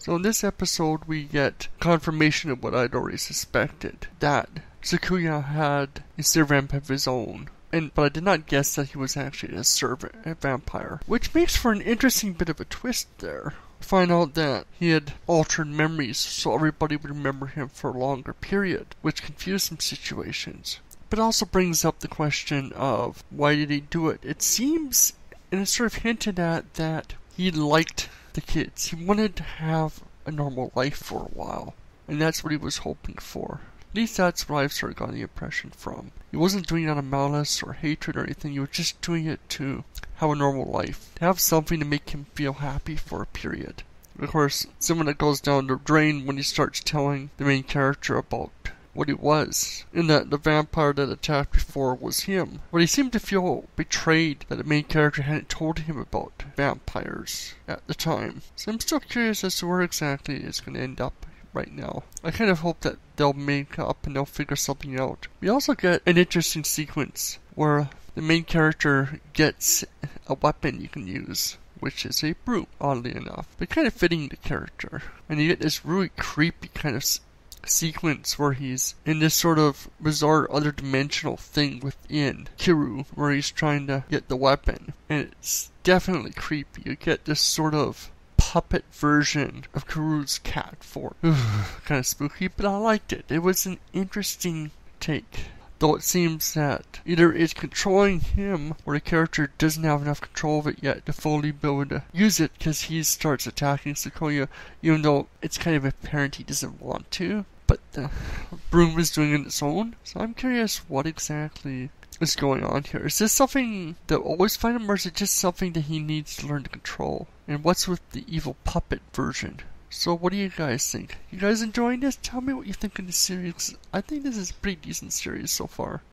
So in this episode, we get confirmation of what I'd already suspected that Sakuya had a servant of his own. And, but I did not guess that he was actually a servant, a vampire, which makes for an interesting bit of a twist there. Find out that he had altered memories so everybody would remember him for a longer period, which confused some situations. But also brings up the question of why did he do it? It seems, and it's sort of hinted at, that he liked the kids. He wanted to have a normal life for a while, and that's what he was hoping for. At least that's what I've sort of gotten the impression from. He wasn't doing it out of malice or hatred or anything, he was just doing it to have a normal life, to have something to make him feel happy for a period. Of course, someone that goes down the drain when he starts telling the main character about what he was, and that the vampire that attacked before was him. But he seemed to feel betrayed that the main character hadn't told him about vampires at the time. So I'm still curious as to where exactly it's going to end up right now. I kind of hope that they'll make up and they'll figure something out. We also get an interesting sequence where the main character gets a weapon you can use. Which is a brute, oddly enough, but kind of fitting the character. And you get this really creepy kind of sequence where he's in this sort of bizarre other dimensional thing within Kuro, where he's trying to get the weapon. And it's definitely creepy. You get this sort of puppet version of Kuro's cat form. kind of spooky, but I liked it. It was an interesting take. Though it seems that either it's controlling him or the character doesn't have enough control of it yet to fully be able to use it because he starts attacking Sakuya, even though it's kind of apparent he doesn't want to. But the broom is doing it its own. So I'm curious what exactly is going on here. Is this something that always find him, or is it just something that he needs to learn to control? And what's with the evil puppet version? So what do you guys think? You guys enjoying this? Tell me what you think of the series. I think this is a pretty decent series so far.